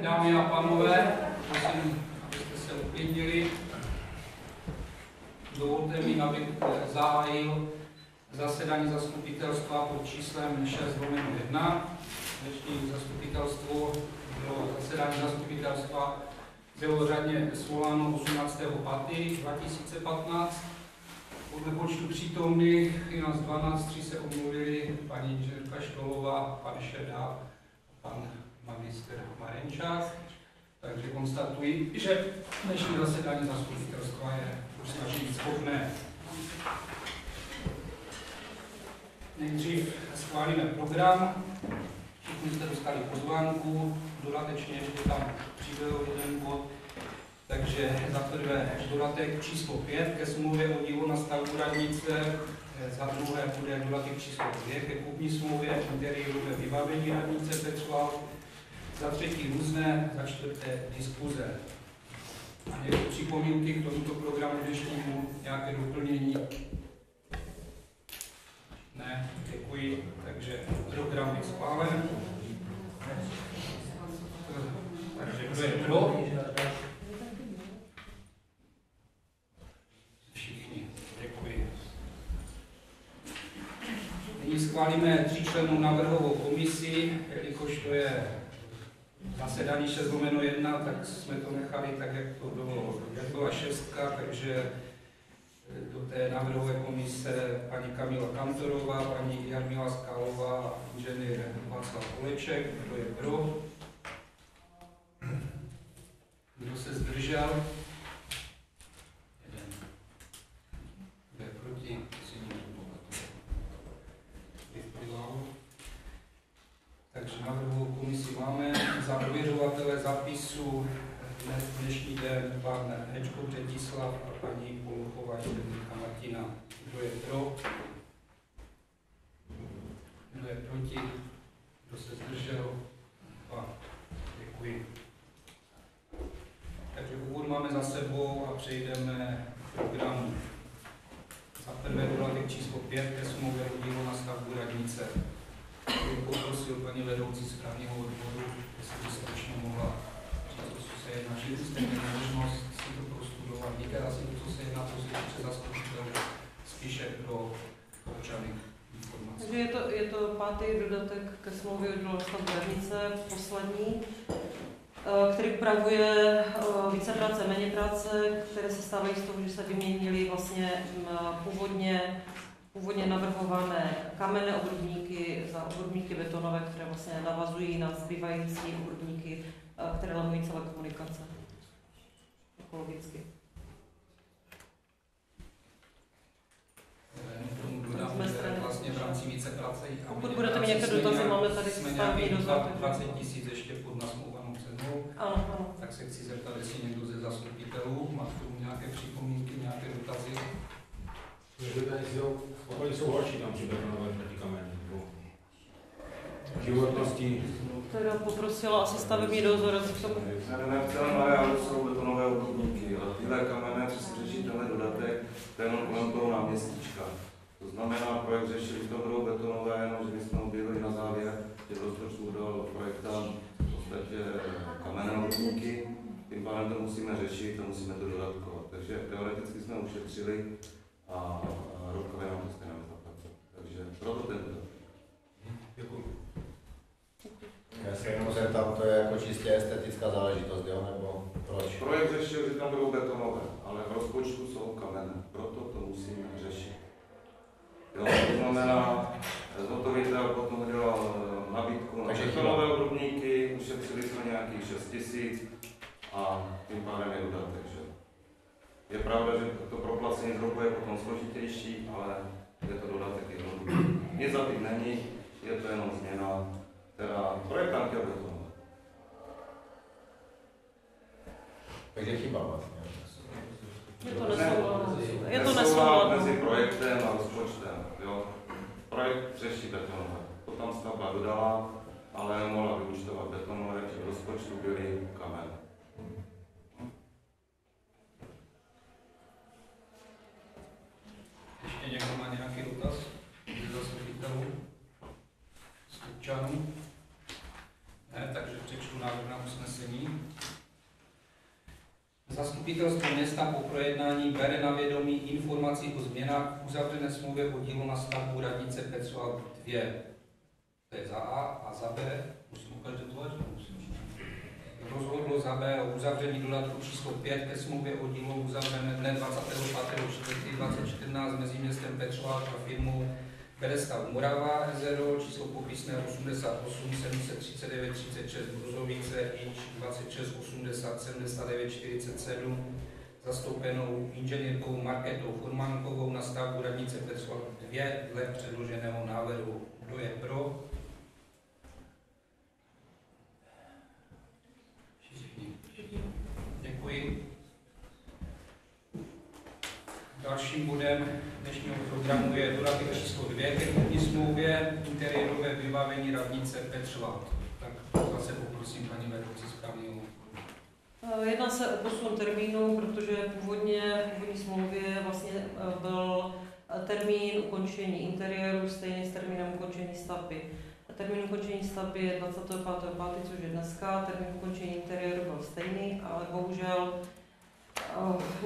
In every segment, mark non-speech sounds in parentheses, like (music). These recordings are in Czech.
dámy a pánové, prosím, abyste se uklidnili. Dovolte mi, abych zahájil zasedání zastupitelstva pod číslem 6 1. Dnešní zastupitelstvo bylo zasedání zastupitelstva bylo řadně svoláno 18.5.2015. Podle počtu přítomných je nás 12, 3 se omluvili, paní inženýrka Štolová, pan Šedá, pan magistr Marenčák. Takže konstatuji, že dnešní zasedání zastupitelstva je už snažit schopné. Nejdřív schválíme program. Všichni jste dostali pozvánku, dodatečně ještě tam přibyl jeden bod. Takže za prvé dodatek číslo 5 ke smlouvě o dílu na stavbu radnice, za druhé bude dodatek číslo 2 ke kupní smlouvě interiérové vybavení radnice Petřval, za třetí různé, za čtvrté diskuze. A někdo připomínky k tomuto programu dnešnímu, nějaké doplnění? Ne, děkuji. Takže program je schválen. Takže kdo je pro? Všichni. Děkuji. Nyní schválíme tří členů návrhovou komisi, jelikož to je zasedání 6 lomeno 1, tak jsme to nechali tak, jak to bylo, jak byla šestka, takže do té návrhové komise paní Kamila Kantorová, paní Jarmila Skálová, inženýr Václav Koleček. Kdo je pro? Kdo se zdržel? Jeden. Kdo je proti? Takže návrhovou komisi máme za ověřovatele zapisu dnes, dnešní den pan Hečko Břetislav a paní Poluchová Jedeníka Martina. Kdo je pro? Kdo je proti? Kdo se zdržel? A děkuji. Takže úvod máme za sebou a přejdeme k programu. Za prvé dodatek číslo 5 ke smlouvě o na stavbu radnice. Poprosil paní vedoucí správního odboru, jestli se ještě mohla říct, co se jedná, že jste měli možnost si to prostudovat. Víte asi co se jedná, to si přes zastupitelů spíše pro občany. Takže je to, je to pátý dodatek ke smlouvě o radnice, poslední, eh, který upravuje eh, více práce, méně práce, které se stávají z toho, že se vyměnily vlastně mm, původně původně navrhované kamenné obrubníky za obrubníky betonové, které vlastně navazují na zbývající obrubníky, eh, které lamují celé komunikace ekologicky. Vlastně v rámci více práce a Pokud budete mít nějaké dotazy, máme tady nějakých dodatek. 20 tisíc ještě pod nasmouvanou cenou. Ano, ano. Tak se chci zeptat, jestli někdo ze zastupitelů má k tomu nějaké připomínky, nějaké dotazy. Takže tady jsou, horší tam při betonové proti kameni. nebo Životnosti. Teda poprosila asi stavební dozor, asi k tomu. Ne, ne, v celém areálu jsou betonové obrubníky a tyhle kamenné, co se řeší tenhle dodatek, to je jenom kolem toho náměstíčka. To znamená, projekt řešili, to budou betonové, jenom že my jsme objevili na závěr, že rozpočtu dal projektant v podstatě eh, kamenné obrubníky, tím pádem to musíme řešit a musíme to dodatkovat. Takže teoreticky jsme ušetřili a, rokově nám to stejně zaplatit. Takže proto ten dodatek. Děkuji. Já se jenom zeptám, to je jako čistě estetická záležitost, jo, nebo proč? Projekt řešil, že tam budou betonové, ale v rozpočtu jsou kamenné, proto to musíme řešit. Jo, to znamená, zhotovitel potom udělal eh, nabídku na betonové obrubníky, ušetřili jsme nějakých 6 tisíc a tím pádem je dodatek, že? Je pravda, že to proplacení z roku je potom složitější, ale je to dodatek jednoduchý. Nic za tím není, je to jenom změna, která projektant chtěl betonovat. Takže chyba vlastně. Je to nesoulad. Je to Nesoulad mezi projektem a rozpočtem. Jo. Projekt řeší betonové. Potom stavba dodala, ale nemohla vyučtovat betonové, že v rozpočtu byly kamen. Ještě někdo má nějaký dotaz ze zastupitelů? Z občanů? Ne, takže přečtu návrh na usnesení. Zastupitelstvo města po projednání bere na vědomí informaci o změnách v uzavřené smlouvě o dílu na stavbu radnice Pecova 2. To je za A a za B. Musím ukázat to, musím. Rozhodlo za B o uzavření dodatku číslo 5 ke smlouvě o dílu uzavřené dne 25.4.2014 mezi městem Petřova a firmou Berestav Morava SRO, číslo popisné 88 739 36 Bruzovice, IČ 26 80 79 47, zastoupenou inženýrkou Marketou Furmankovou na stavbu radnice Petřova 2 dle předloženého návrhu. Kdo je pro? Děkuji. Dalším bodem dnešního programu je dodatek číslo 2 ke kupní smlouvě interiérové vybavení radnice Petřova. Tak zase poprosím paní vedoucí správního. Eh, Jedná se o posun termínu, protože původně v původní smlouvě vlastně eh, byl eh, termín ukončení interiéru stejný s termínem ukončení stavby. Termín ukončení stavby je 25.5., což je dneska, termín ukončení interiéru byl stejný, ale bohužel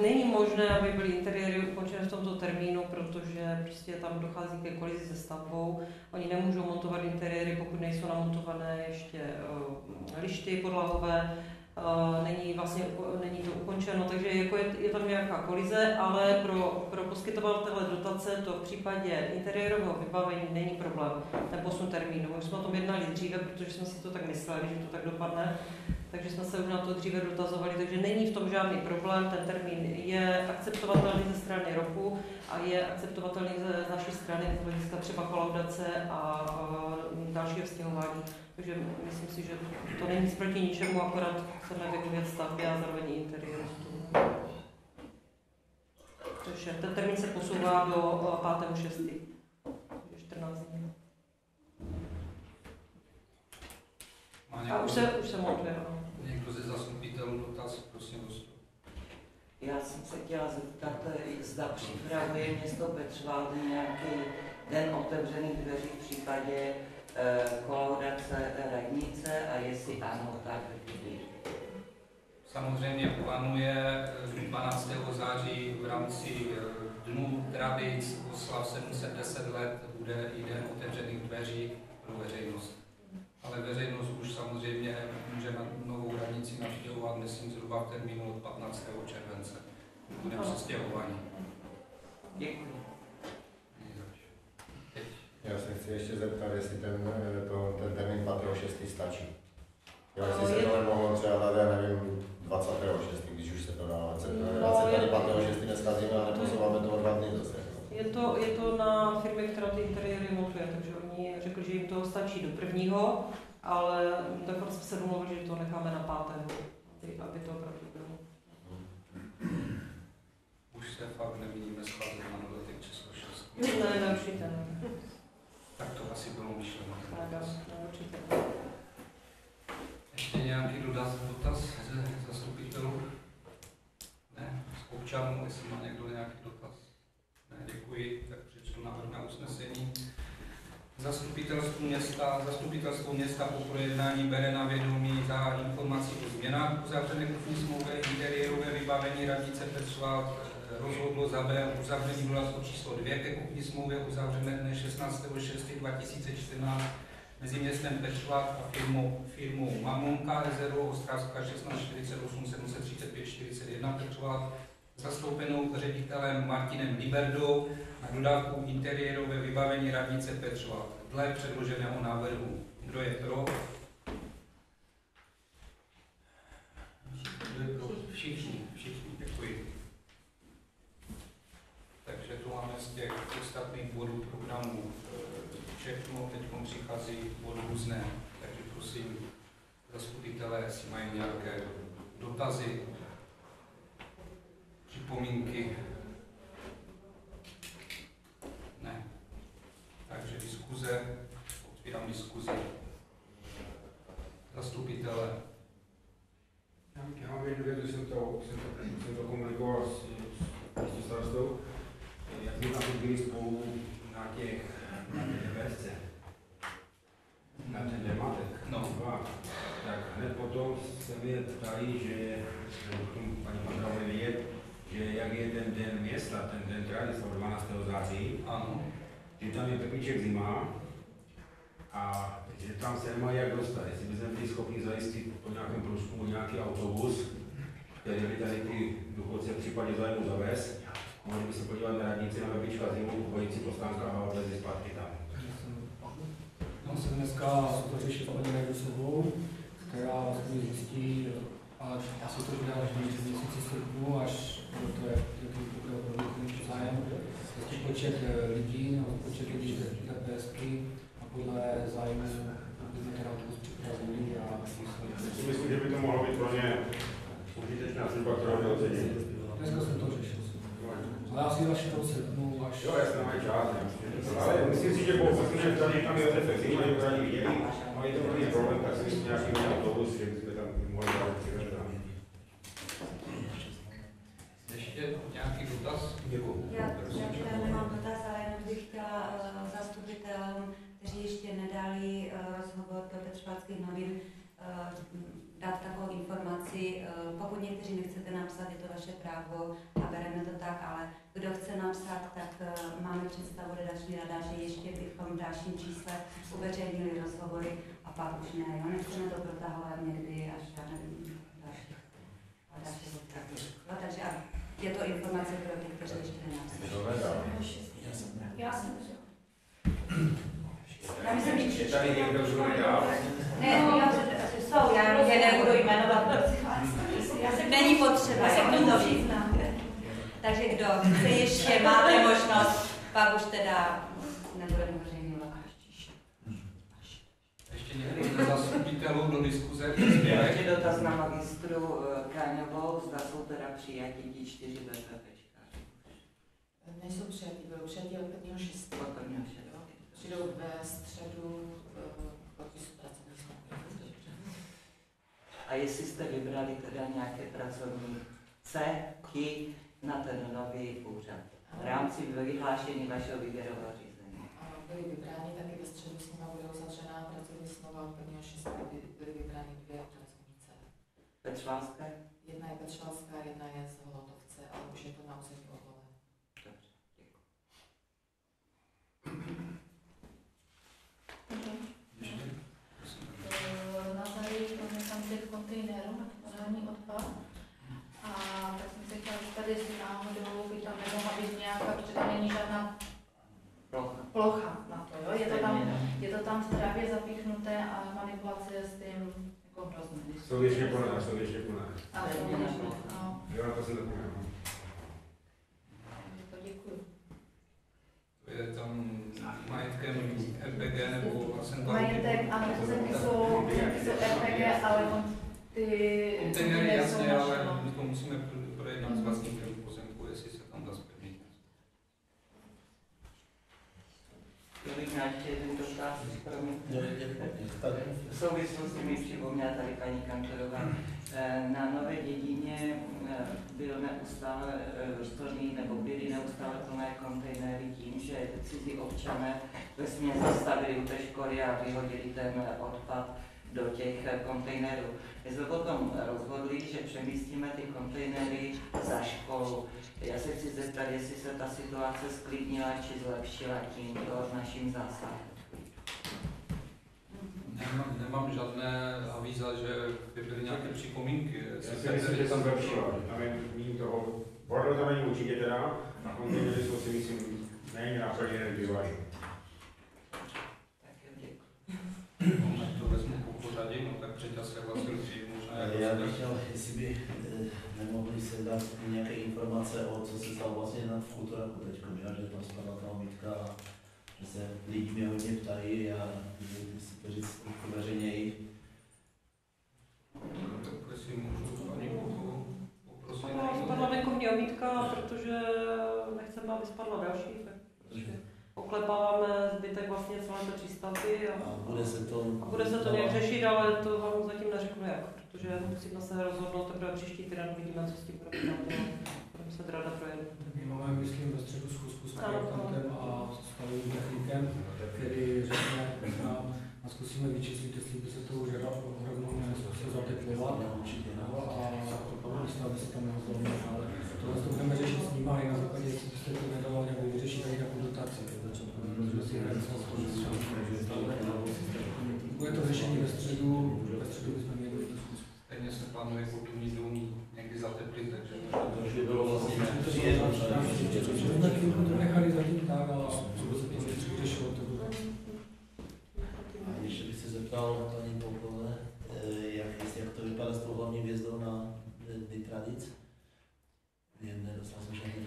není možné, aby byly interiéry ukončeny v tomto termínu, protože prostě tam dochází ke kolizi se stavbou. Oni nemůžou montovat interiéry, pokud nejsou namontované ještě eh, lišty podlahové, Uh, není vlastně není to ukončeno, takže jako je, je tam nějaká kolize, ale pro, pro poskytovatele dotace to v případě interiérového vybavení není problém, ten posun termínu. My jsme o tom jednali dříve, protože jsme si to tak mysleli, že to tak dopadne, takže jsme se už na to dříve dotazovali, takže není v tom žádný problém, ten termín je akceptovatelný ze strany roku a je akceptovatelný ze naší strany z hlediska třeba kolaudace a uh, dalšího stěhování. Takže myslím si, že to není nic proti ničemu, akorát chceme vyhovět stavbě a zároveň interiéru. Takže ten termín se posouvá do eh, 5. 6. Takže 14 dní. A už se, už se montuje. Někdo ze zastupitelů dotaz, prosím dostup. Já jsem se chtěla zeptat, eh, zda připravuje město Petřvál nějaký den otevřených dveří v případě eh, kolaudace radnice a jestli ano, tak kdy. Samozřejmě plánuje eh, 12. září v rámci eh, Dnů tradic oslav 710 let bude i den otevřených dveří pro veřejnost. Ale veřejnost už samozřejmě může na novou radnici navštěvovat, myslím, zhruba v termínu od 15. července. Bude přestěhování. Děkuji. Já se chci ještě zeptat, jestli ten, eh, to, ten termín 5.6. stačí. Jo, No, jestli se je- to nemohlo třeba dát, já nevím, 26. když už se to dá, ať se, No, ať se tady je- 5.6. nescházíme a to o dva dny zase. no. Je to, je to na firmě, která ty interiéry montuje, takže oni řekli, že jim to stačí do prvního, ale dokonce jsme se domluvili, že to necháme na pátého, aby, aby to opravdu bylo. Už se fakt nevidíme scházet na dodatek číslo 6. Ne, ne, určitě ne. Tak to asi bylo myšleno. Ne, ne, ne, určitě ne. Ještě nějaký dotaz, dotaz ze zastupitelů? Ne? Z občanů, jestli má někdo nějaký dotaz? Ne, děkuji, tak přečtu návrh na usnesení. Zastupitelstvo města, zastupitelstvo města po projednání bere na vědomí za informací o změnách uzavřené kupní smlouvy interiérové vybavení radnice Petřova. Eh, rozhodlo za B uzavření dodatku číslo 2 ke kupní smlouvě uzavřené dne 16.6.2014 mezi městem Petřova a firmou, firmou Mamonka rezervou Ostravská 1648 735 41 Petřova zastoupenou ředitelem Martinem Liberdou na dodávku interiérové vybavení radnice Petřova dle předloženého návrhu. Kdo je pro? Kdo je pro? Všichni, všichni, děkuji. Takže tu máme z těch ostatních bodů programu eh, všechno, teď přichází bod různé, takže prosím zastupitelé, jestli mají nějaké dotazy, připomínky. Ne. Takže diskuze, otvírám diskuzi. Zastupitelé. Já, mám jednu věc, jsem to, jsem to, jsem to komunikoval s, s, s starostou, jak jsme tam byli spolu na těch, na těch VSC, na ten dematek, No. dva, tak hned potom se mě ptali, že, tomu paní Pandra bude vědět, že jak je ten den města, ten den tradice od 12. září, Ano. že tam je Pepíček zima a že tam se nemají jak dostat. Jestli bychom byli schopni zajistit po nějakém průzkumu nějaký autobus, který by tady ty důchodce v případě zájmu zavez, mohli by se podívat na radnici na Pepíčka zimu, kupující si po stánkách a odvezli zpátky tam. Tam se dneska to řeší paní Rajusovou, která vlastně zjistí, až asi to bude až v měsíci srpnu, až to, jaký bude opravdu zájem, zjistí počet eh, lidí, nebo počet lidí z TPSky a podle zájmu myslím, že by to mohlo být pro ně užitečná služba, kterou by ocenili. Dneska jsem to řešil. Ale asi až to srpnu, až... Jo, jasně, mají čas, ale myslím si, že po posledně tady tam je efektivní, mají tady viděli, mají to pro ně problém, tak si myslím, nějaký autobus, že bychom tam mohli dát přivést tam. Ještě nějaký dotaz? Děkuji. Já, já nemám dotaz, ale jenom bych chtěla uh, zastupitelům, kteří ještě nedali uh, rozhovor do Petřpáckých novin, uh, dát takovou informaci. Uh, pokud někteří nechcete napsat, je to vaše právo a bereme to tak, ale kdo chce napsat, tak uh, máme představu redační rada, že ještě bychom v dalším čísle uveřejnili rozhovory a pak už ne. Jo? Nechceme to protahovat někdy až, já nevím, další. A další jo, takže a je to informace pro ty, kteří ještě nenapsali. Já jsem Já myslím, že Je tady někdo, kdo nedá? Ne, no, já, jsou, já je nebudu jmenovat. Není potřeba, já to přiznám. Takže kdo chce ještě, máte možnost, pak už teda nebudeme veřejňovat. Ještě někdo ze zastupitelů do diskuze? Ještě dotaz na magistru eh, Káňovou, zda jsou teda přijatí ti čtyři BPPčkáři. Nejsou přijatí, budou přijatí od 1. 6. Od prvního šestého. Přijdou ve středu eh, podpisu pracovní smlouvy. A jestli jste vybrali teda nějaké pracovníce ti na ten nový úřad v rámci vyhlášení vašeho výběrového řízení. A byli vybráni, taky ve středu s nimi bude uzavřená pracovní smlouva od 1. 6. Byly, byly vybrány dvě pracovnice. Petřvánské? Jedna je Petřvalská, jedna je z Holotovce, ale už je to na území Orlové. Dobře, děkuji. na tady tam těch kontejnerů na pořádný odpad. A tak jsem se chtěla zeptat, jestli náhodou by tam nemohla být nějaká, protože tam není žádná Plocha. plocha na to, jo? Je to tam, je to tam stravě zapíchnuté a manipulace s tím jako hrozné. Jsou ještě plné, jsou ještě plné. Ale no, Jo, na to jsem zapomněl. to děkuju. To je tam majetkem MPG nebo vlastně Majetek, ano, pozemky jsou, pozemky jsou RPG, ale on- ty Kontejnery jasně, ale no. my to musíme pr- projednat s vlastníkem pozemku, jestli se tam dá splnit. Bych nějaký jeden dotaz, promiňte. V souvislosti mi připomněla tady paní Kantorová. Eh, Na Nové dědině eh, byl neustále eh, plný, nebo byly neustále plné kontejnery tím, že cizí občané vesmě zastavili u té školy a vyhodili ten odpad do těch eh, kontejnerů. My jsme potom rozhodli, že přemístíme ty kontejnery za školu. Já se chci zeptat, jestli se ta situace sklidnila či zlepšila tímto naším zásahem. Nemám, nemám žádné avíza, že by byly nějaké připomínky. Já si se myslím, že zlepšilo, že tam je méně toho, bordel tam není určitě teda, a kontejnery jsou si myslím méně nákladně než bývají. Tak jo, děkuji. No, to vezmu po pořadí, no tak Přeťa se hlasil dřív, možná jako Já bych chtěl, jestli by eh, nemohli se dát nějaké informace o co se stalo vlastně na Futuraku teď, že tam spadla ta omítka a že se lidi mě hodně ptají a že si to říct veřejněji. Tak jestli můžu paní poprosit. Spadla venkovní omítka, protože nechceme, aby spadla oklepáváme zbytek vlastně celé té přístavby a, A bude se to... a bude se to nějak řešit, ale to vám zatím neřeknu jak, protože musíme se rozhodnout teprve příští týden, uvidíme, co s tím budeme dělat, no. budeme se ráda projednat. My máme, myslím, ve středu schůzku s projektantem a s stavovým technikem, který řekne a zkusíme vyčíslit, jestli by se to už rovnou se zateplovat. Určitě, no. No a to by se tam nehodlo, ale tohle to budeme řešit s nimi i na základě, jestli byste to nedalo nějak vyřešit tady nějakou dotaci. Bude to řešení ve středu, ve středu bychom měli. Stejně se plánuje kulturní dům někdy zateplit, takže To už by bylo vlastně příjemné. jsme chvilku to nechali zatím tak, ale co se to vyřešilo, to bylo. A ještě bych se zeptal paní Poukové, jak, jestli- jak to vypadá s tou hlavní hvězdou na eh, Dny tradic? Jen nedostal jsem žádný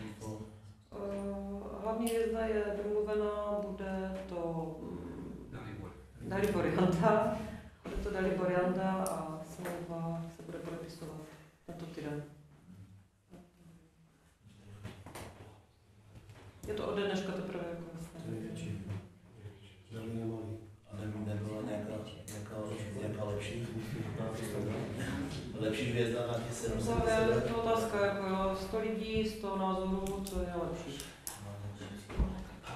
Dalibor. Janda, bude to Dalibor Janda a smlouva se bude podepisovat tento týden. Je to ode dneška teprve jako vlastně. Nějaká, lepší? (laughs) lepší hvězda na těch 700 To je to otázka, jako jo, 100 lidí, 100 názorů, co je lepší.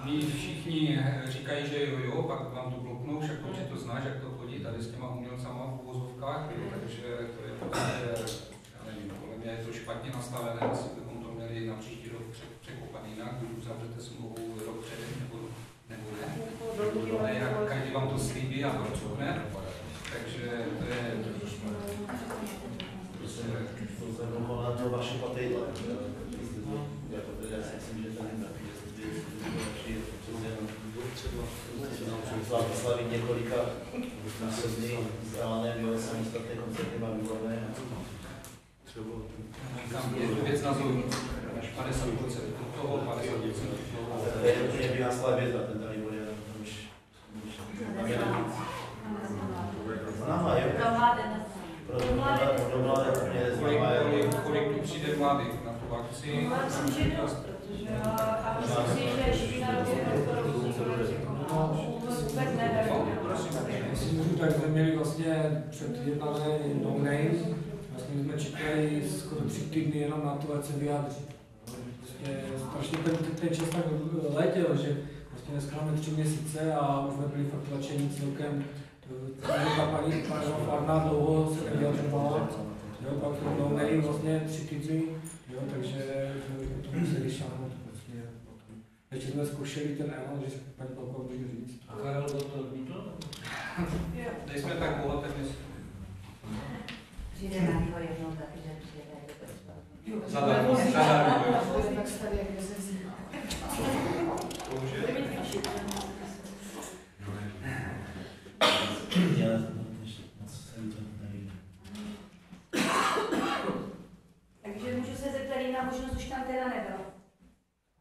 Oni všichni eh, říkají, že jo, jo, pak vám to bloknou, však protože to znáš, jak to chodí tady s těma umělcama v uvozovkách, jo, takže to je prostě, já nevím, podle mě je to špatně nastavené, asi bychom to měli na příští rok pře- překopat jinak, když uzavřete smlouvu rok předem nebo, nebo ne. Ne, jak každý vám to slíbí a procukne, takže to je, To jsem, to to vaše patejdla. Jako teda si myslím, že to není taky, že to je lepší, přece jenom slavit několika násobný vzdálené, bylo samostatné koncerty má výborné. říkám, je to věc názoru, až 50% toho, 50% toho. To je úplně vyhaslá hvězda, ten tady bude, to už, už tam je víc. Ona má, jo. To na Pro mladé úplně Kolik, známá, kolik, kolik tu přijde mladých na tu akci? Já myslím, že dost, protože a myslím si, že Špína vůbec nevím. Jestli můžu, tak jsme měli vlastně předjednané no name, vlastně jsme čekali skoro tři týdny jenom na to, ať se vyjádří. Prostě strašně ten, ten čas tak letěl, že vlastně dneska máme tři měsíce a už jsme byli fakt tlačení celkem. To- Ta paní, Farná dlouho se nevyjadřovala, jo, pak to no name vlastně tři týdny, jo, takže to museli šáhnout Ještě jsme zkoušeli ten Elon, že paní Balková může říct. A Karel to odmítl? Nejsme tak bohaté město. Přijde na něho jednou taky, že do Petřova. Zadarmo, zadarmo. Tak jak se. Takže můžu se zeptat, jiná možnost už tam teda nebyla.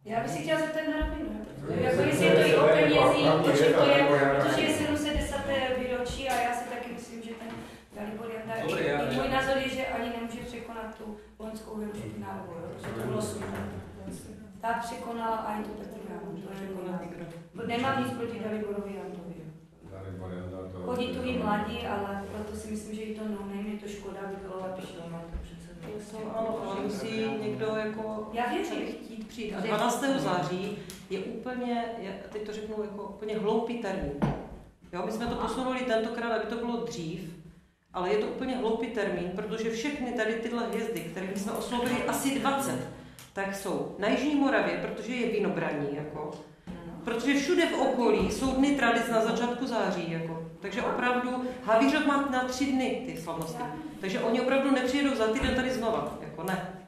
Já bych si chtěla zeptat na rovinu, protože jako jestli je to i o penězích, čem to je, protože je 710. výročí a já si taky myslím, že ten Dalibor Janda, já- můj názor je, že ani nemůže překonat tu loňskou výročí nárobu, protože to bylo super. Ta překonala a je to taky ráno, to je na- Nemám nic proti Daliborovi Jandovi. Chodí tu i mladí, ale proto si myslím, že i to no name je to škoda, by bylo lepší. To ano, ale musí někdo jako Já věřím. Přijít. A 12. září je úplně, je, teď to řeknu, jako úplně hloupý termín. Jo, my jsme to posunuli tentokrát, aby to bylo dřív, ale je to úplně hloupý termín, protože všechny tady tyhle hvězdy, které jsme oslovili asi 20, tak jsou na Jižní Moravě, protože je vinobraní, jako, protože všude v okolí jsou dny tradic na začátku září, jako. Takže opravdu Havířov má na tři dny ty slavnosti. Takže oni opravdu nepřijedou za týden tady znova, jako ne.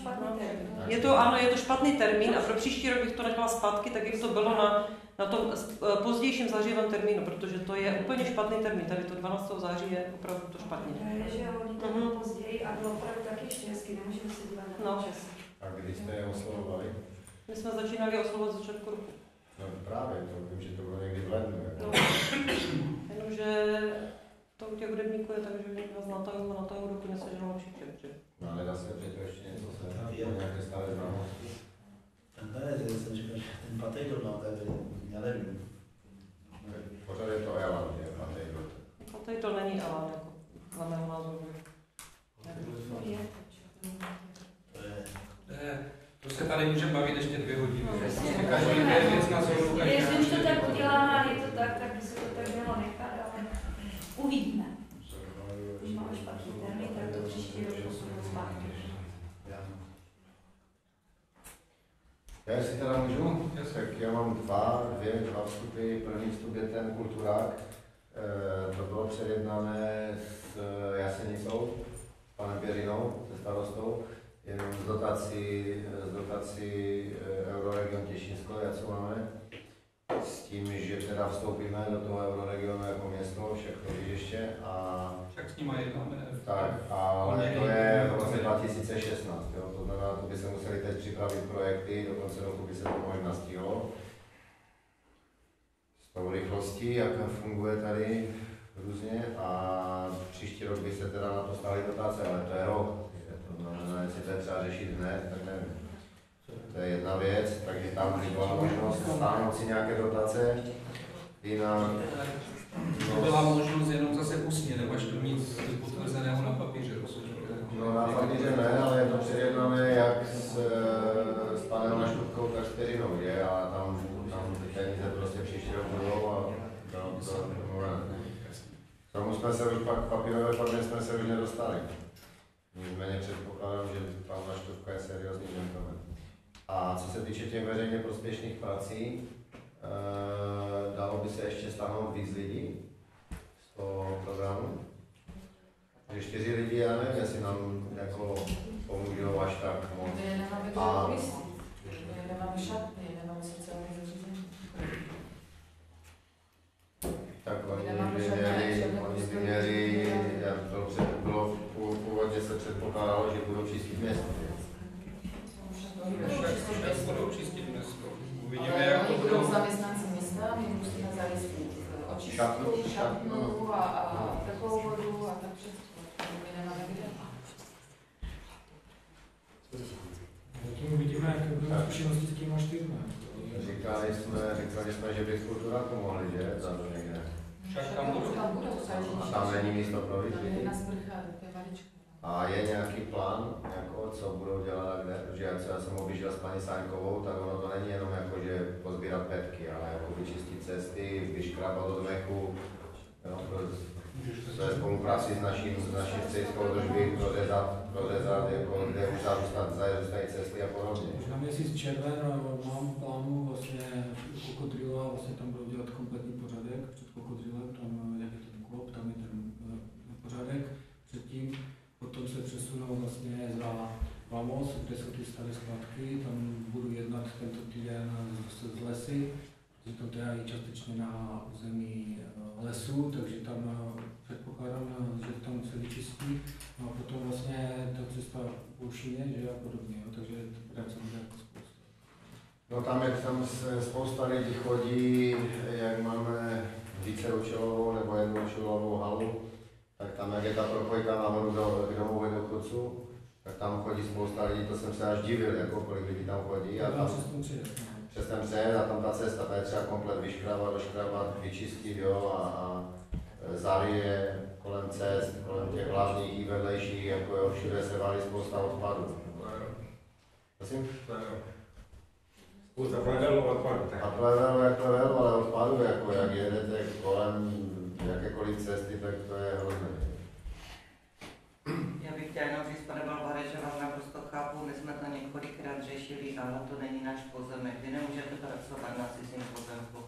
Špatný termín. Je to, ano, je to špatný termín a pro příští rok bych to nechala zpátky, tak jak to bylo na, na tom eh, pozdějším zářivém termínu, protože to je úplně špatný termín. Tady to 12. září je opravdu to špatně. Je, že oni to bylo později a bylo opravdu taky ještě hezky, nemůžeme si dívat na No. čas. A kdy jste je oslovovali? My jsme začínali oslovovat začátku roku. No právě, to vím, že to bylo někdy v lednu. No. Jenomže to u těch hudebníků je tak, že vás natahují a natahují, dokud neseženou určitě. že? No ale dá se teď ještě něco se nějaké. Ne, já jsem říkal, že ten patejdl má tady, já nevím. Pořád je to Elan, je to není Alan, jako, na mého názoru. Je. To je, Eh, To se tady můžeme bavit ještě dvě hodiny. Každý je věc na Jestli už to tak uděláme je to tak, tak by se to tak mělo nechat. Příští rok posunout zpátky. Já si teda můžu, tak já mám dva, dvě, dva vstupy. První vstup je ten kulturák. E, to bylo předjednané s Jasenicou, s panem Běrinou, se starostou, jenom z dotací, z dotací e, Euroregion Těšinsko, jak co máme, s tím, že teda vstoupíme do toho Euroregionu jako město, všechno ještě a Však s nimi jednáme. tak, ale to je v roce 2016, jo? to znamená, to by se museli teď připravit projekty, do konce roku by se to možná stihlo. S tou rychlostí, jak funguje tady různě a příští rok by se teda na to stály dotace, ale to je rok. To znamená, jestli to je třeba řešit hned, tak nevím. To je jedna věc, takže tam by byla možnost stáhnout si nějaké dotace. Jinak To byla možnost jenom zase ústně, nemáš to nic potvrzeného na papíře. No na papíře ne, ale je to předjednané jak s, eh, s panem Laštupkou, tak s Perinou, že? A tam, tam ty peníze prostě příští rok budou a to, to, to, K tomu jsme se už pak v papírové formě jsme se už nedostali. Nicméně předpokládám, že pan Laštupka je seriózní gentleman. A co se týče těch veřejně prospěšných prací, eh, dalo by se ještě stáhnout víc lidí z toho programu. Že čtyři lidi, já nevím, jestli nám jako pomůžou až tak moc. A- to míst, my nemáme šatny, nemáme sociální zařízení. Tak My oni nemáme by žádné- měli, žádné oni by postavení, měli, žádné- jak bylo, před, bylo pů- původně se předpokládalo, že budou čistit město. Však však budou čistit město. Uvidíme, Ale jak to oni budou budou. zaměstnanci města, my musíme zajistit eh, Šatnu, očistku, šatnu. šatnu a, a teplou vodu a tak všechno. My nemáme kde. Zatím uvidíme, jaké budou zkušenosti s těma čtyřma. Říkali jsme, říkali jsme, že by kultura to mohli, že? Za to někde. Však tam budou. Tam budou, A tam není místo pro Tam je lidi. jedna sprcha, to je maličko. A je nějaký plán, jako, co budou dělat a kde? Protože jak já jsem objížděl s paní Sáňkovou, tak ono to není jenom jako, že pozbírat petky, ale jako vyčistit cesty, vyškrabat od mechu, jo, je spolupráci s naším, s naším stejskou držby, prorezat, prorezat, jako, kde už zarůstat, zarůstají cesty a podobně. Možná měsíc červen mám v plánu vlastně kokodrila, vlastně tam budou dělat kompletní pořadek před kokodrilem, tam jak je ten klop, tam je ten eh, pořadek předtím. Potom se přesunou vlastně za Vamos, kde jsou ty staré skladky, tam budu jednat tento týden z, lesy, že to teda je částečně na území eh, lesu, takže tam eh, předpokládám, eh, že tam se vyčistí. No a potom vlastně ta cesta Ušině, že a podobně, jo, takže práce bude jako spousta. No tam, jak tam se spousta lidí chodí, jak máme více účelovou nebo jednu účelovou halu, tak tam, jak je ta propojka nahoru do, k domově důchodců, tak tam chodí spousta lidí, to jsem se až divil, jako kolik lidí tam chodí. A tam, přes ten přejezd, no. přes ten přejezd a tam ta cesta, ta je třeba komplet vyškrabat, doškrabat, vyčistit, jo, a, a zaryje kolem cest, kolem těch hlavních i vedlejších, jako jo, všude se valí spousta odpadů. Prosím? Spousta plevelů odpadu. A plevel jak plevel, ale odpadu, jako jak jedete kolem jakékoliv cesty, tak to je hrozné. Bych chtěla jenom říct, pane Balvare, že vás naprosto chápu, my jsme to několikrát řešili, ale to není náš pozemek. Vy nemůžete pracovat na cizím pozemku.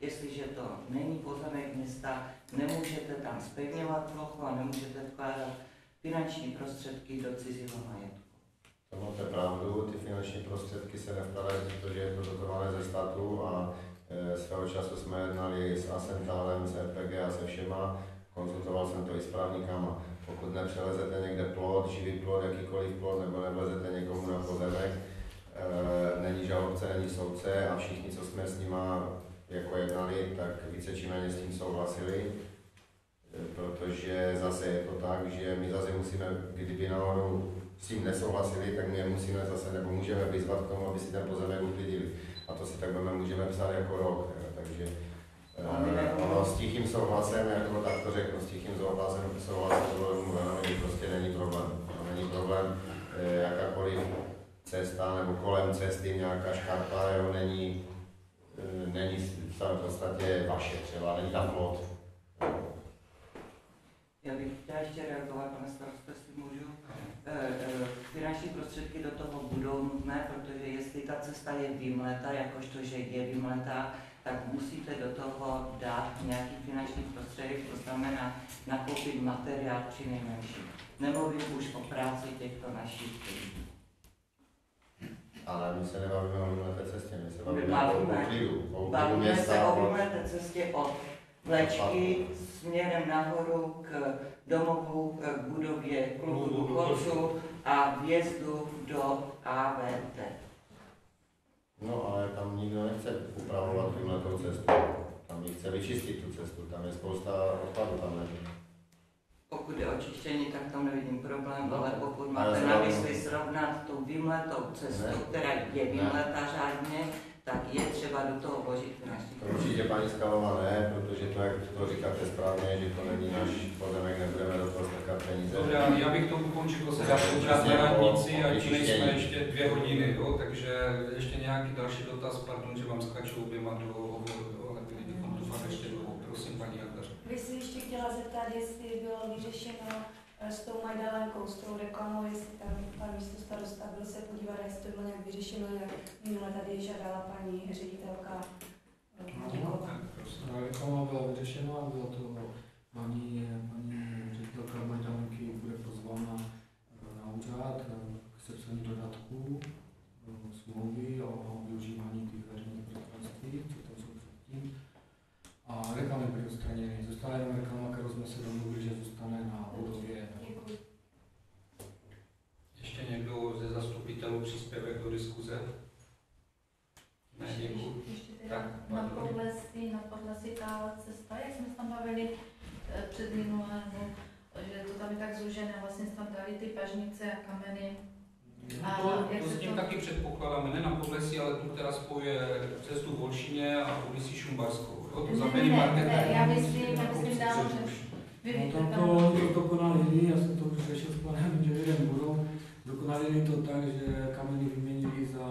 Jestliže to není pozemek města, nemůžete tam zpevňovat plochu a nemůžete vkládat finanční prostředky do cizího majetku. To máte pravdu, ty finanční prostředky se nevkládají, protože je to dotované ze státu a e, svého času jsme jednali s Asentálem, s RPG a se všema. Konzultoval jsem to i s právníkama. Pokud nepřelezete někde plot, živý plot, jakýkoliv plot, nebo nevlezete někomu na pozemek, e, není žalobce, není soudce a všichni, co jsme s nima jako jednali, tak více či méně s tím souhlasili. Protože zase je to tak, že my zase musíme, kdyby náhodou s tím nesouhlasili, tak my je musíme zase, nebo můžeme vyzvat k tomu, aby si ten pozemek uklidili. A to si tak budeme, můžeme psát jako rok. Takže eh, ono s tichým souhlasem, jako tak to řeknu, s tichým souhlasem, souhlasem bylo domluveno, že prostě není problém. To není problém, eh, jakákoliv cesta nebo kolem cesty nějaká škarpa, jo, není, eh, není v podstatě vaše třeba, není tam plot. Já bych chtěla ještě reagovat, pane starosto, jestli můžu. finanční prostředky do toho budou nutné, protože jestli ta cesta je vymletá, jakožto, že je vymletá, tak musíte do toho dát nějaký finanční prostředek, to znamená nakoupit materiál při nejmenším. Nemluvím už o práci těchto našich lidí. Ale my se nebavíme o vymleté cestě, my se bavíme Bavíme. o klidu, o Bavíme se města, o o vymleté cestě od Vlečky směrem nahoru k domovu, k budově klubu důchodců a vjezdu do AVT. No ale tam nikdo nechce upravovat vymletou cestu. Tam ji chce vyčistit tu cestu, tam je spousta odpadu tam leží. Pokud je očištění, tak tam nevidím problém, No, ale pokud máte na mysli srovnat tu vymletou cestu, Ne. která je vymletá řádně, tak je třeba do toho vložit finanční určitě paní Skalová ne, protože to, jak to říkáte správně, že to není náš pozemek, nebudeme peníze. Dobrá, já bych to ukončil se Já pořád na radnici a nejsme vyčištění. ještě dvě hodiny, jo, takže ještě nějaký další dotaz, pardon, že vám skáču oběma do hovoru, jo, ale byli bychom tu fakt ještě dlouho. Prosím, paní Jagdař. Bych se ještě chtěla zeptat, jestli bylo vyřešeno eh, s tou Majdalenkou, s tou reklamou, jestli tam pan místo starosta byl se podívat, jestli to bylo nějak vyřešeno, jak minule tady žádala paní ředitelka eh, Matěková. Reklama byla vyřešena, byla to paní, paní ředitelka Majdanky bude pozvána eh, na úřad eh, k sepsání dodatků eh, smlouvy o využívání těch veřejných prostranství, co tam jsou předtím. A reklamy byly odstraněny. Zůstala jenom reklama, kterou jsme se domluvili, že zůstane na budově. Děkuji. Ještě někdo ze zastupitelů příspěvek do diskuze? Ne, děkuji. Ještě teda Tak, na podlesí, na podlesí ta cesta, jak jsme se tam bavili před minulého, že to tam je tak zúžené, vlastně se tam dali ty pažnice a kameny. A To, jak to s tím to- taky předpokládáme, ne na Podlesí, ale tu, která spojuje cestu v Volšině a Podlesí Šumbarskou. Jo, to Ne, za ne, ne, ne, já myslím, já myslím dál, že vy No tam to, to dokonalili, já jsem to už řešil s panem inženýrem budou, dokonalili to tak, že kameny vyměnili za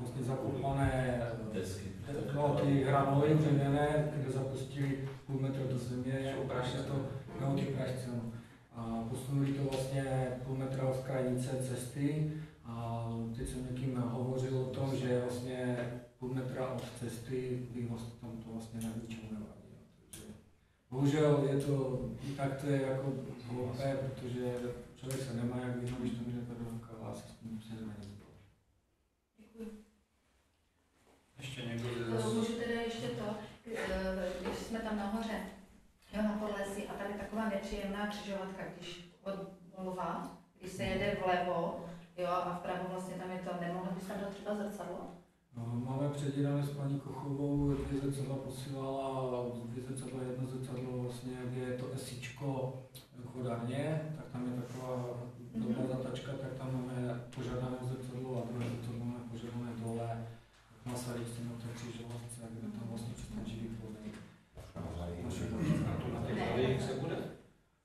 vlastně zakopané Desky. no, ty hranoly dřevěné, které zapustili půl metru do země, pražce. to, no no. A posunuli to vlastně půl metra od krajnice cesty a teď jsem někým hovořil o tom, že vlastně půl metra od cesty by vlastně tam to vlastně na ničemu nevadí. Takže Bohužel je to, i tak to je jako hloupé, protože člověk se nemá jak vyhnout, když to může to do rukáva, asi s tím se nemá nic dělat. Děkuji. Ještě někdo můžu teda ještě to, eh, když jsme tam nahoře, jo, na Podlesí a tady taková nepříjemná křižovatka, když od Volva, když se jede vlevo, jo, a vpravo vlastně tam je to, nemohla bys tam dát třeba zrcadlo? No, Máme předělané s paní Kochovou, dvě zrcadla posílala, dvě zrcadla, jedno zrcadlo vlastně, kde je to esíčko chodárně, tak tam je taková dobrá zatačka, tak tam máme požádané zrcadlo a druhé zrcadlo máme požádané dole na Saríčce na té křižovatce, kde tam vlastně přes ten živý na těch zadech se bude?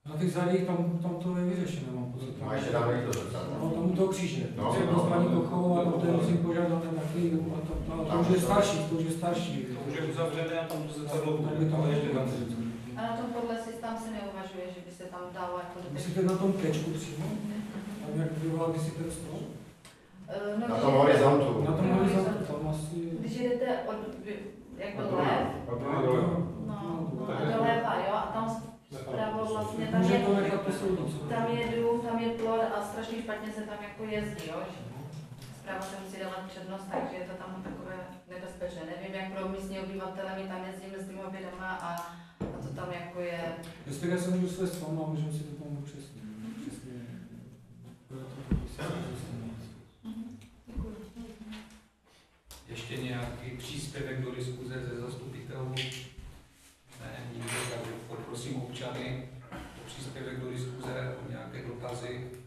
Na těch zadích tam, tam to je vyřešené, mám pocit. Má ještě dáme to zrcadlo. No, tam u toho kříže. No, No, no, s paní no. Kochovou, a to je musím požádat taky, a to, to, to, už je starší, to už je starší. To už je uzavřené a tam to se To bude, by tam ale ještě ještě tam A na tom Podlesí tam se neuvažuje, že by se tam dalo jako. Myslíte na tom kečku přímo? Tam jak bývala kdysi ten strom? Eh, no, Na tom horizontu. Na tom horizontu, tam asi... Když jdete od, jak dolev, no, a doleva, jo, a tam vpravo vlastně, tam Může je, to nechat posoudit. co? tam je dům, tam je plot a strašně špatně se tam jako jezdí, jo, že Zpráva se musí dávat přednost, takže je to tam takové nebezpečné. Nevím, jak pro místní obyvatele, my tam jezdíme s těmi obědama a, a to tam jako je, Jestli já se můžu svést s váma, můžeme si to tam upřesnit. Přesně. Děkuji. Ještě nějaký příspěvek do diskuze ze zastupitelů? Ne, nikdo, tak poprosím občany o příspěvek do diskuze, o nějaké dotazy.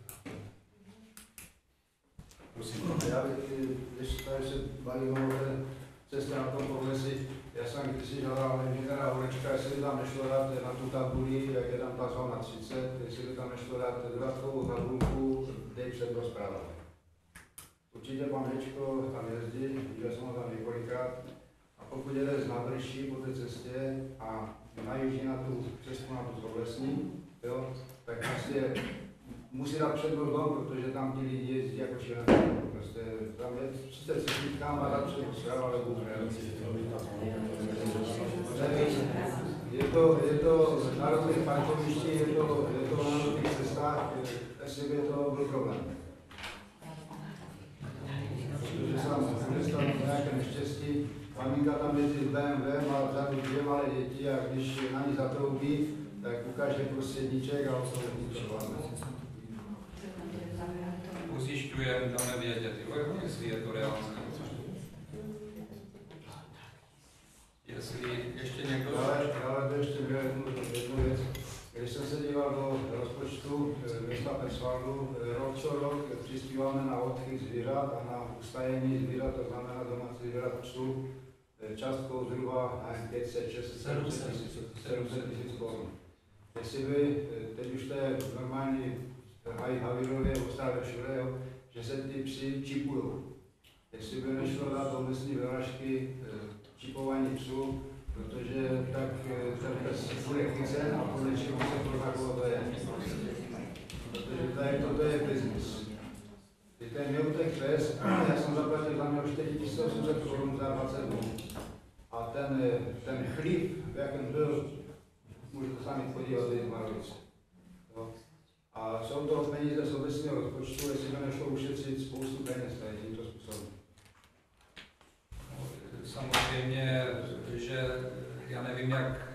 Prosím. Já bych, když tady se bavíme o té cestě na tom pohlesi, já jsem kdysi žádal inženýra Horečka, jestli by tam nešlo dát na tu tabuli, jak je tam ta zóna 30, jestli by tam nešlo dát dodatkovou tabulku, dej před rozprávou. Určitě pan Hečko tam jezdí, viděl jsem ho tam několikrát, a pokud jede z nábřeží po té cestě a najíždí na tu cestu na tu pohlesní, jo, tak prostě musí dát přednost vám, protože tam ti lidi jezdí jako šílené. Prostě tam je, sice se říkám, a dát přednost, jo, ale je to, je to na různých parkovišti, je to, je to na různých cestách, by to byl problém. Protože vám může stát nějaké neštěstí, maminka tam jezdí s BMW, má vzadu dvě malé děti a když na ní zatroubí, tak ukáže prostředníček a on to neví, Pozjišťujeme, dáme vědět, jo, jestli je to reálné. Jestli ještě někdo... Ale, ale ještě měl jednu, jednu věc. Když jsem se díval do rozpočtu eh, města Persvaldu, eh, rok co rok přispíváme na odchyt zvířat a na ustajení zvířat, to znamená domácí zvířat psů, eh, částkou zhruba 500, 600, 700 tisíc korun. Jestli by, teď už to je normální hají Havirově, ostále všude, jo, že se ty psy čipují. Jestli by nešlo dát obecní vyhlášky čipování psů, protože tak ten pes bude chycen a podle čeho se protokolo to je. Protože tady toto je biznis. Když ten měl ten pes, já jsem zaplatil za něho 4800 korun za 20 dnů. A ten, ten chlíp, v jakém byl, můžete sami podívat, je Marovice. A jsou to peníze z obecného rozpočtu, jestli by nešlo ušetřit spoustu peněz tady tímto způsobem. Samozřejmě, že já nevím, jak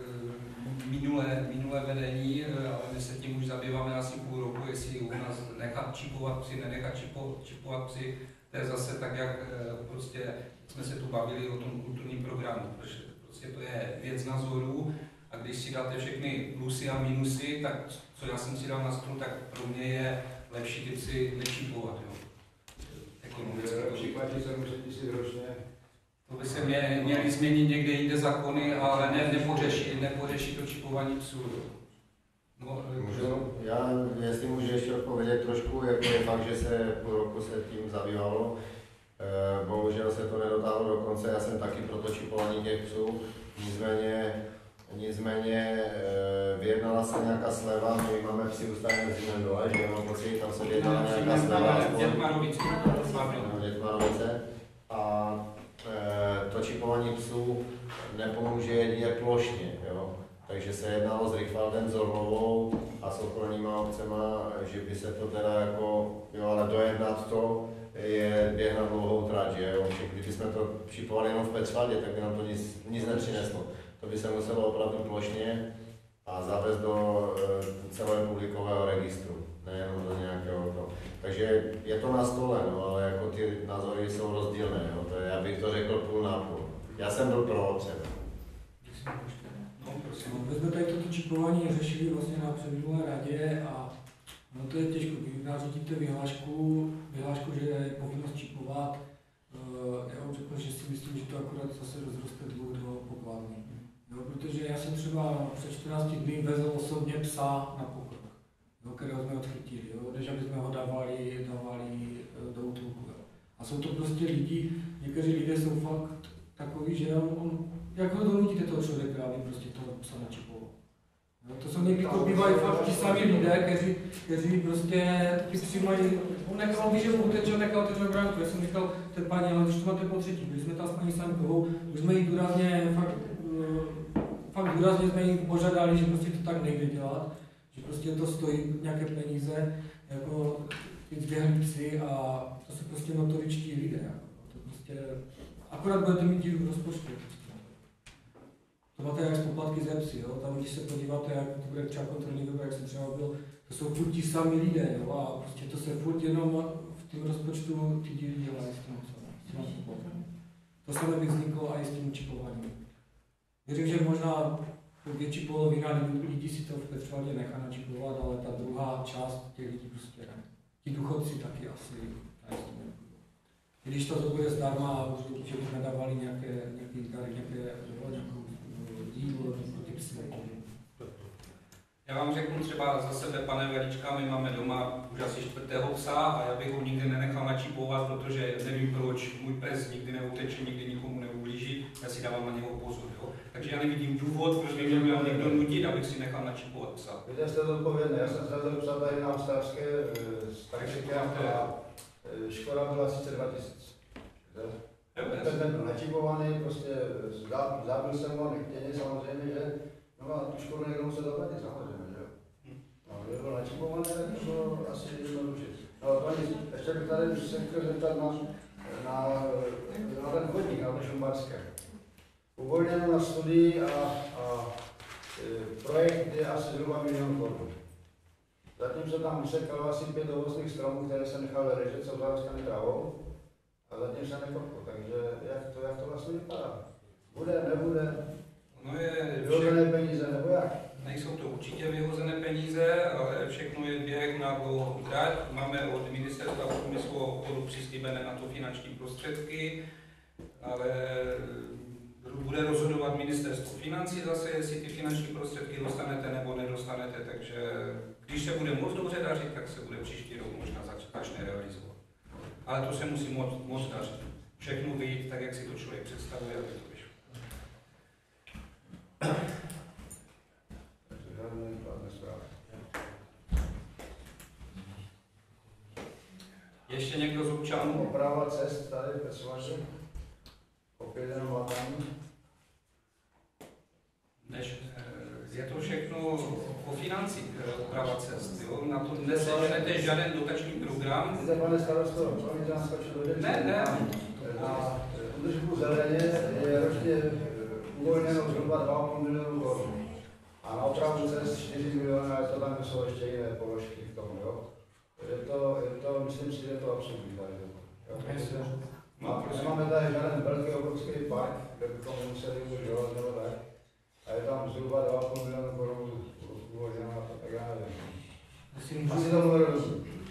minulé, minulé vedení, ale my se tím už zabýváme asi půl roku, jestli u nás nechat čipovat psy, nenechat čipo, čipovat psy, to je zase tak, jak prostě jsme se tu bavili o tom kulturním programu, protože prostě to je věc názorů a když si dáte všechny plusy a minusy, tak co já jsem si dal na stůl, tak pro mě je lepší ty psy nečipovat, jo. Ekonomicky. Příklad 700 tisíc ročně, to by se mě, měly změnit někde jinde zákony, ale ne, nepořeší, nepořeší to čipování psů. No, můžu, já, jestli můžu ještě odpovědět trošku, jako je fakt, že se půl roku se tím zabývalo. E, bohužel se to nedotáhlo do konce, já jsem taky pro to čipování těch psů, nicméně Nicméně e, vyjednala se nějaká sleva, my máme psy ustavené z dole, že mám pocit, tam se vyjednala nějaká sleva. Dětmarovice. A Eh, to čipování psů nepomůže jedině plošně. Jo? Takže se jednalo s Richvaldem Zorlovou a s okolníma obcema, že by se to teda jako, jo, ale dojednat to je běh na dlouhou trať, že jo? Kdyby jsme to čipovali jenom v Petřvaldě, tak by nám to nic, nic nepřineslo. To by se muselo opravdu plošně a zavést do e, celorepublikového registru, nejenom do nějakého toho. Takže je to na stole, no, ale jako ty názory jsou rozdílné, jo. To je, já bych to řekl půl na půl. Já jsem byl pro třeba. No, my jsme tady toto čipování řešili vlastně na předminulé radě a no to je těžko, když nařídíte vyhlášku, vyhlášku, že je povinnost čipovat, uh, já už řekl, že si myslím, že to akorát zase rozroste dvou do pokladny. Jo, protože já jsem třeba před 14 dny vezl osobně psa na poklad jo, kterého jsme odchytili, jo, než aby jsme ho dávali, dávali eh, do útulku. A jsou to prostě lidi, někteří lidé jsou fakt takový, že on, on jak ho donutíte toho člověka, aby prostě toho psa načipoval. No, to jsou někdy, to bývají fakt ti sami lidé, kteří, kteří prostě ty psy mají, on nechal, víš, že mu uteče, nechal otevřel bránku. Já jsem říkal, ten paní, ale když to máte po třetí, byli jsme tam s paní Sankovou, už jsme jí důrazně, fakt, fakt důrazně jsme jí požádali, že prostě to tak nejde dělat že prostě to stojí nějaké peníze, jako ty psy a to jsou prostě notoričtí lidé. Jako. To prostě, akorát budete mít díru v rozpočtu. To máte jak z poplatky ze psy, jo? tam když se podíváte, jak to bude třeba kontrolní doba, jak jsem třeba byl, to jsou furt ti sami lidé, jo? a prostě to se furt jenom v tom rozpočtu ty díry dělají s tím, co To samé by vzniklo i s tím čipováním. Věřím, že možná větší polovina lidí si to v Petřvaldě nechá načipovat, ale ta druhá část těch lidí prostě ne. Ti důchodci taky asi Když to bude zdarma a už určitě bychom dávali nějaké, nějaké dary, nějaké, nějakou dílu, ty psy. Já vám řeknu třeba za sebe, pane Velička, my máme doma už asi čtvrtého psa a já bych ho nikdy nenechal načipovat, protože nevím proč, můj pes nikdy neuteče, nikdy nikomu neublíží, já si dávám na něho pozor. Jo? Takže já nevidím důvod, proč by mě měl někdo nutit, abych si nechal načipovat psa. Víte, jste zodpovědný, já jsem zavřel psa tady na Ostravské eh, s taxikem a eh, škoda byla sice 2000. Ten ten byl načipovaný, prostě zá- zabil jsem ho nechtěně samozřejmě, že no a tu škodu někdo musel zaplatit samozřejmě, že jo. No, kdyby byl načipovaný, tak to bylo asi jednoduše. No, paní, ještě bych tady se chtěl zeptat na, na, na ten chodník, na Šumbarské. Uvolněno na studii a, a e, projekt je asi zhruba milion korun. Zatím se tam usekalo asi pět ovocných stromů, které se nechaly ležet, jsou zarostané travou. A zatím se nekoplo, takže jak to, jak to vlastně vypadá? Bude, nebude? No je Vyhozené peníze, nebo jak? Nejsou to určitě vyhozené peníze, ale všechno je běh na dlouhou trať. Máme od ministerstva průmyslu a obchodu přislíbené na to finanční prostředky, ale bude rozhodovat ministerstvo financí zase, jestli ty finanční prostředky dostanete nebo nedostanete, takže když se bude moc dobře dařit, tak se bude příští rok možná zač- začne realizovat. Ale to se musí moc, moc dařit. Všechno vyjít tak, jak si to člověk představuje, aby to vyšlo. Žádné kladné zprávy. Ještě někdo z občanů? Oprava cest tady ve Svaži. Opět jenom latání. Než, eh, je to všechno o financích, eh, oprava cest. Jo? Na to neseženete žádný dotační program. Víte, pane starosto, promiňte, nás do. Ne, ne. Na údržbu zeleně je ročně eh, uvolněno zhruba 2,5 milionů korun. A na opravu cest 4 miliony, ale to tam jsou ještě jiné položky k tomu, jo. Je to, je to, myslím si, že je to absurdní tady. Jo, protože má- Nemáme tady žádný velký obrovský park, kde bychom museli udržovat nebo tak. A je tam zhruba 2,5 milionu korun to, tak já nevím. Asi tomu nerozumím.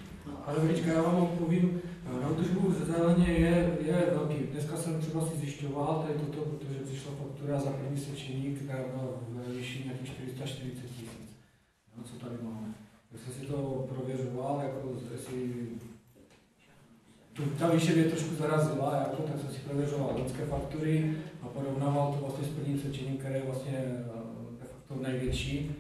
Ale Velička, já vám odpovím, na údržbu ze zeleně je, je velký. Dneska jsem třeba si zjišťoval tady toto, protože přišla faktura za první sečení, která byla ve výši nějakých 440 tisíc. No, co tady máme. Tak jsem si to prověřoval, jako jestli tu, ta výše mě trošku zarazila, jako, tak jsem si prověřoval lidské faktury a porovnával to vlastně s prvním sečením, které je vlastně eh, de facto největší,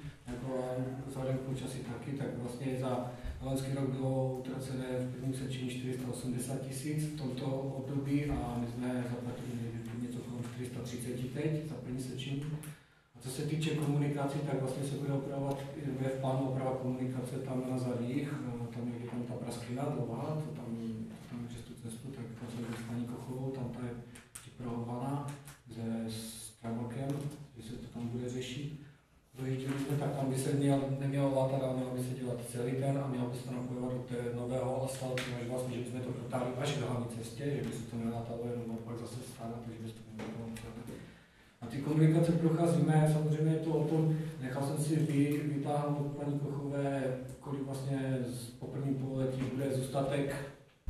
a vzhledem k počasí taky, tak vlastně za loňský rok bylo utracené v prvním sečení 480 tisíc v tomto období a my jsme zaplatili něco kolem 430 teď za první sečení. A co se týče komunikací, tak vlastně se bude opravovat, je v plánu oprava komunikace tam na Zadích, eh, tam je tam ta prasklina dlouhá, to tam, tam přes tu cestu, tak tam jsem byl s paní Kochovou, tam ta je připravovaná se s Travelkem, že se to tam bude řešit. Dojížděli jsme, tak tam by se měl, nemělo látat, ale mělo by se dělat celý den a mělo by se to napojovat do nového asfaltu, až vlastně, že bychom to protáhli až k hlavní cestě, že by se to nelátalo jenom pak zase stále, takže by se to nemělo a ty komunikace procházíme, samozřejmě je to o tom, nechal jsem si vy, vytáhnout od paní Kochové, kolik vlastně z po prvním pololetí bude zůstatek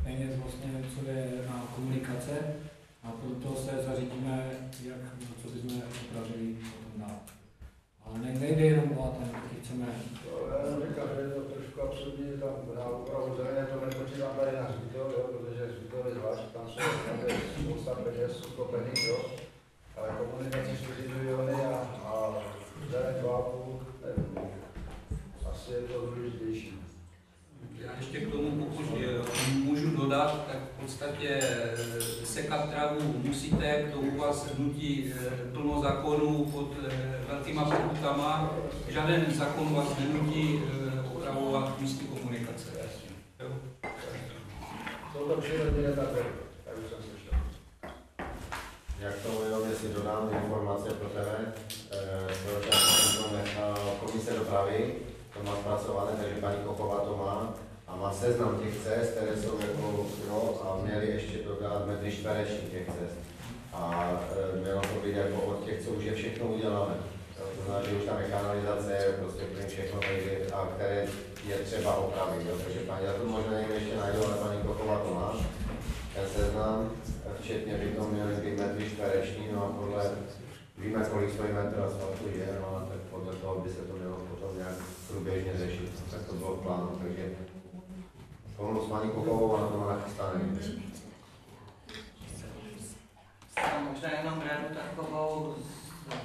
peněz vlastně, co je na komunikace. A proto se zařídíme, jak co bychom opravili Ale ne, nejde jenom o ten, taky chceme To Já jenom říkám, že je to trošku absurdní, že tam na opravu zelené to nepočítám tady na hřbitov, jo, protože hřbitov je zvlášť, tam jsou spousta peněz utopených, jo. Ale komunikace 4 miliony a, a zelené 2,5, nevím, asi je to důležitější. Já ještě k tomu, pokud eh, můžu dodat, tak v podstatě eh, sekat travu musíte, k tomu vás nutí eh, plno zákonů pod eh, velkýma pokutama. Žádný zákon vás nenutí eh, opravovat místní komunikace. Jo? Jsou to přírodní netakové, jak už jsem slyšel. Jak to jenom, jestli dodám informace pro tebe, nechal komise dopravy, to má zpracované, takže paní Kochová to má a má seznam těch cest, které jsou jako, jo, a měli ještě dodat čtvereční těch cest. A e, mělo to být jako od těch, co už je všechno. Jo, to znamená, že už tam je kanalizace, prostě úplně všechno, takže, a které je třeba opravit. Jo, takže paní, já to možná někde ještě najdu, ale paní Kochová to má. Ten seznam, včetně by to měly být metry čtvereční, no a podle víme, kolik stojí metr asfaltu je, no a tak podle toho by se to mělo potom nějak průběžně řešit. Tak to bylo v plánu, takže spolu s Maní Kokovou a na to má nachystané. A možná jenom radu takovou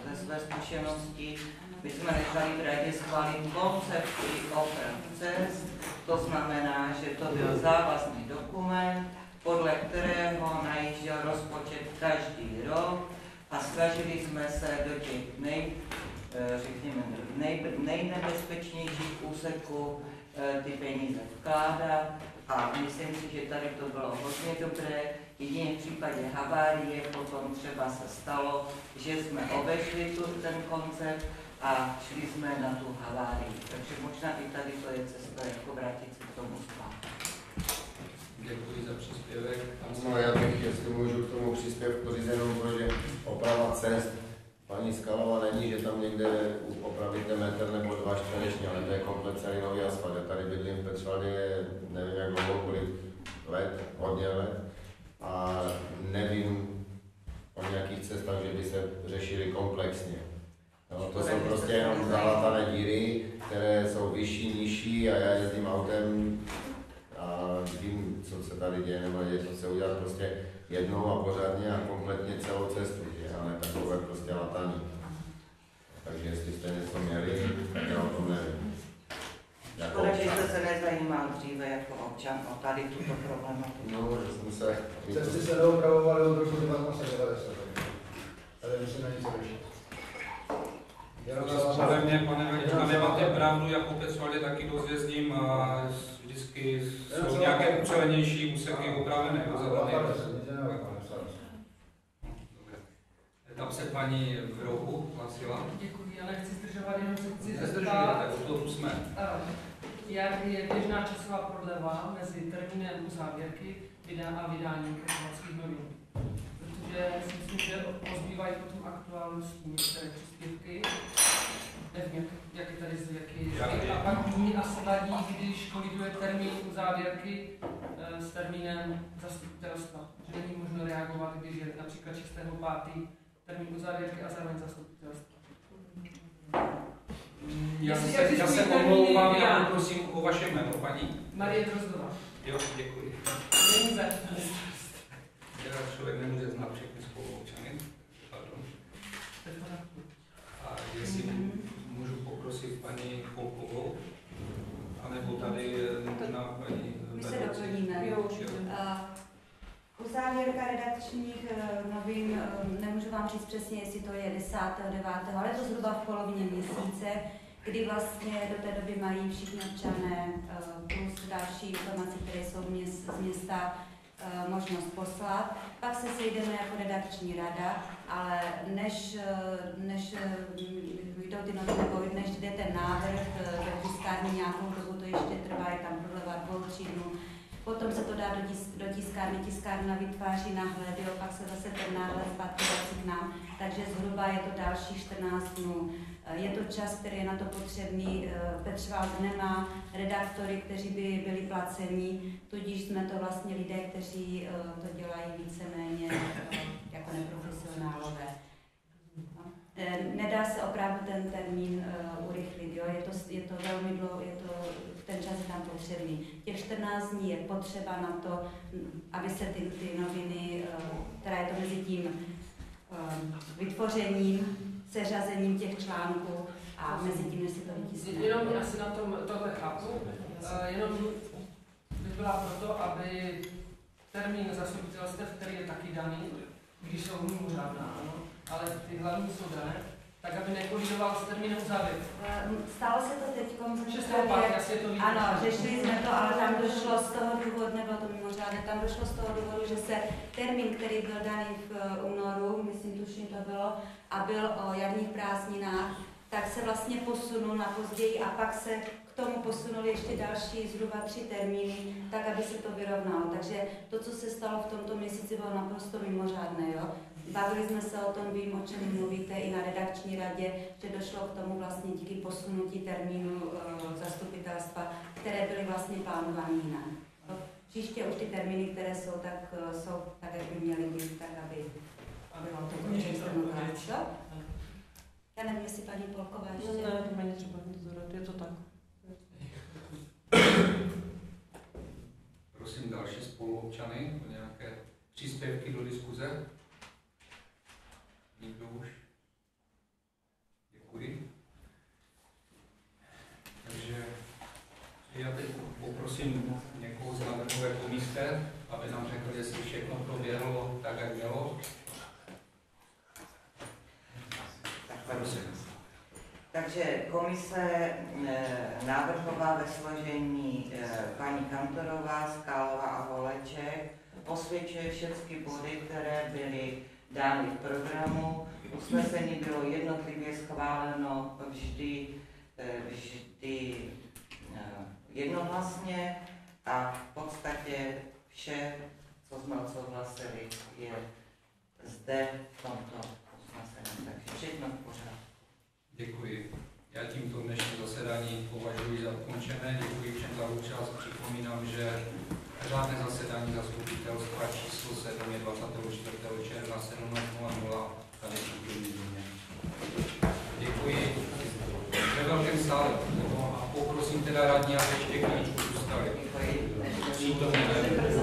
ze své zkušenosti. My jsme nechali v radě schválit koncepci oprav cest, to znamená, že to byl závazný dokument, podle kterého najížděl rozpočet každý rok a snažili jsme se do těch nej, eh, řekněme, nej, nejnebezpečnějších úseků eh, ty peníze vkládat a myslím si, že tady to bylo hodně dobré. Jedině v případě havárie potom třeba se stalo, že jsme obešli tu, ten koncept a šli jsme na tu havárii. Takže možná i tady to je cesta, jako vrátit se k tomu zpátky. Děkuji za příspěvek. No já bych, jestli můžu k tomu příspěvku říct jenom to, že oprava cest, paní Skalova není, že tam někde opravíte metr nebo dva čtvereční, ale to je komplet celý nový asfalt. Já tady bydlím v Petřvaldě, nevím jak dlouho, kolik let, hodně let a nevím o nějakých cestách, že by se řešily komplexně. No, to jsou prostě jenom zalatané díry, které jsou vyšší, nižší a já jezdím autem a vím, co se tady děje, nebo je to se udělat prostě jednou a pořádně a kompletně celou cestu, že? a ne takové prostě latání. Takže jestli jste něco měli, tak já o tom nevím. Jako Škoda, že jste se nezajímal dříve jako občan o tady tuto problematiku. No, že jsem se... Cesty se neopravovaly od roku 1990. Tady musím na něco řešit. Podle mě, pane Velička, nemáte pravdu, jako Petřvaldě taky dost jezdím a vždycky jsou nějaké ucelenější úseky opravené, rozadané. Tam se paní v rohu hlasila. Děkuji, já nechci zdržovat, jenom se chci zeptat, jak je běžná časová prodleva mezi termínem uzávěrky vydá a vydáním kreslovských novin. Protože si myslím, že pozbývají potom aktuálností některé příspěvky. Nevím, jak, je tady z jaky, Jak je? a pak ní a sladí, když koliduje termín uzávěrky eh, s termínem zastupitelstva. Že není možno reagovat, když je například 6.5. termín uzávěrky a zároveň zastupitelstva. Já se, já se existují omlouvám, termíny, já já- poprosím o vaše jméno, paní. Marie Drozdová. Jo, děkuji. Teda člověk nemůže znát všechny spoluobčany. Pardon. A jestli můžu poprosit paní Polkovou, anebo tady na paní My se doplníme. Jo. Eh, Uzávěrka redakčních eh, novin, eh, nemůžu vám říct přesně, jestli to je 10. 9. ale to zhruba v polovině měsíce, kdy vlastně do té doby mají všichni občané eh, plus další informace, které jsou z města možnost poslat. Pak se sejdeme jako redakční rada, ale než, než jdou ty noviny, než jde ten návrh do tiskárny nějakou dobu, to ještě trvá, je tam prodleva dvou. Potom se to dá do, tis, do tiskárny, tiskárna vytváří náhled, jo, pak se zase ten náhled zpátky k nám, takže zhruba je to další 14 dnů. Je to čas, který je na to potřebný. Petřvald nemá redaktory, kteří by byli placeni, tudíž jsme to vlastně lidé, kteří eh, to dělají víceméně eh, jako neprofesionálové. Eh, Nedá se opravdu ten termín urychlit, jo? Je, to, je to velmi dlouho, je to, ten čas je tam potřebný. Těch 14 dní je potřeba na to, aby se ty, ty noviny, uh, která je to mezi tím uh, vytvořením, seřazením těch článků a mezi tím, než se to vytiskne. Jenom asi na tom tohle chápu. Eh, Jenom bych byla proto, aby termín zastupitelstev, který je taky daný, když jsou mimořádná, ale ty hlavní jsou dané, tak aby nekolidoval s termínem uzávěrky. Eh, Stalo se to teď Šestého pátý, asi je to víc. Ano, řešili jsme to, ale tam došlo z toho důvodu, nebylo to mimořádné, tam došlo z toho důvodu, že se termín, který byl daný v eh, únoru, myslím, tuším to bylo, a byl o jarních prázdninách, tak se vlastně posunul na později a pak se k tomu posunuli ještě další zhruba tři termíny, tak aby se to vyrovnalo. Takže to, co se stalo v tomto měsíci, bylo naprosto mimořádné. Jo? Bavili jsme se o tom, vím, o čem mluvíte i na redakční radě, že došlo k tomu vlastně díky posunutí termínu uh, zastupitelstva, které byly vlastně plánovány jinak. No, Příště už ty termíny, které jsou, tak uh, jsou tak, jak by měly být, tak aby vám to stenograf, jo? Já nevím, jestli paní Polková ještě... Ne, to není třeba nic je to tak. Prosím další spoluobčany o nějaké příspěvky do diskuze. Nikdo už? Děkuji. Takže já teď poprosím někoho z návrhové komise, aby nám řekl, jestli všechno proběhlo tak, jak mělo. Tak prosím. Takže komise eh, návrhová ve složení eh, paní Kantorová, Skálová a Holeček osvědčuje všechny body, které byly dány v programu. Usnesení bylo jednotlivě schváleno vždy, eh, vždy eh, jednohlasně a v podstatě vše, co jsme odsouhlasili, je zde v tomto usnesení. Takže všechno v pořádku. Děkuji. Já tímto dnešní zasedání považuji za ukončené. Děkuji všem za účast. Připomínám, že Řádné zasedání zastupitelstva číslo 7 je 24. června 7.00. tady v Děkuji ve velkém sále no, a poprosím teda radní, aby ještě chvíličku zůstali. Děkuji.